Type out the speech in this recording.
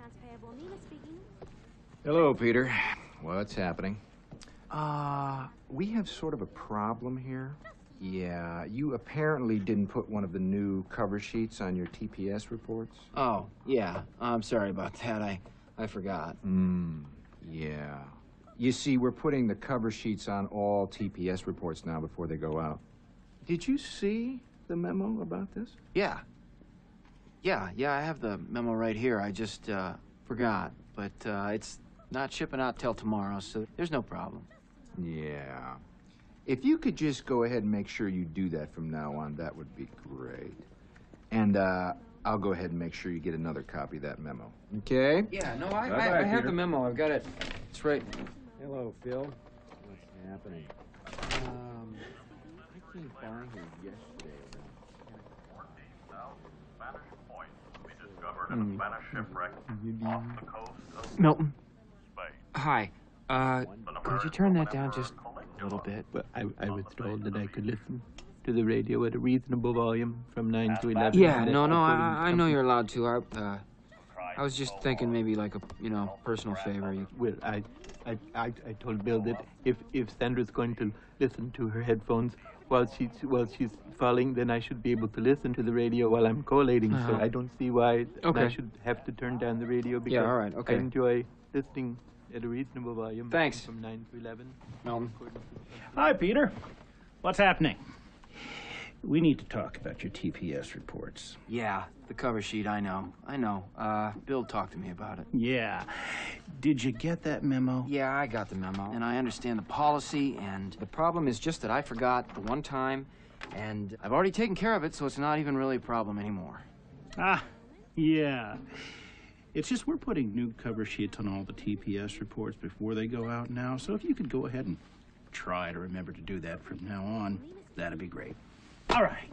accounts payable. Nina speaking. Hello, Peter. What's happening? Uh, we have sort of a problem here. Yeah, you apparently didn't put one of the new cover sheets on your TPS reports. Oh, yeah. I'm sorry about that. I, I forgot. Hmm, yeah. You see, we're putting the cover sheets on all TPS reports now before they go out. Did you see the memo about this? Yeah. Yeah, yeah, I have the memo right here. I just, uh, forgot. But, uh, it's not shipping out till tomorrow, so there's no problem. Yeah. If you could just go ahead and make sure you do that from now on, that would be great. And, uh, I'll go ahead and make sure you get another copy of that memo. Okay? Yeah, no, I, Bye-bye, I, I have the memo. I've got it. It's right. Hello, Phil. What's happening? Um, I came by here yesterday. Milton. Hi. Uh, could you turn that down just a little bit? But I, I was told that I could listen to the radio at a reasonable volume from 9 to 11. Yeah, and no, no, I, I know you're allowed to. I, uh, I was just thinking maybe like a, you know, personal favor. You, Well, I, I, I, I told Bill that if, if Sandra's going to listen to her headphones while she's, while she's falling, then I should be able to listen to the radio while I'm collating. So Uh-huh. I don't see why I should have to turn down the radio because all right, okay. I enjoy listening at a reasonable volume. Thanks. From 9 to 11. Milton. according to the company. Hi, Peter. What's happening? We need to talk about your TPS reports. Yeah, the cover sheet. I know. I know. Uh, Bill talked to me about it. Yeah. Did you get that memo? Yeah, I got the memo, and I understand the policy, and the problem is just that I forgot the one time, and I've already taken care of it, so it's not even really a problem anymore. Ah, yeah. It's just we're putting new cover sheets on all the TPS reports before they go out now. So if you could go ahead and try to remember to do that from now on, that'd be great. All right.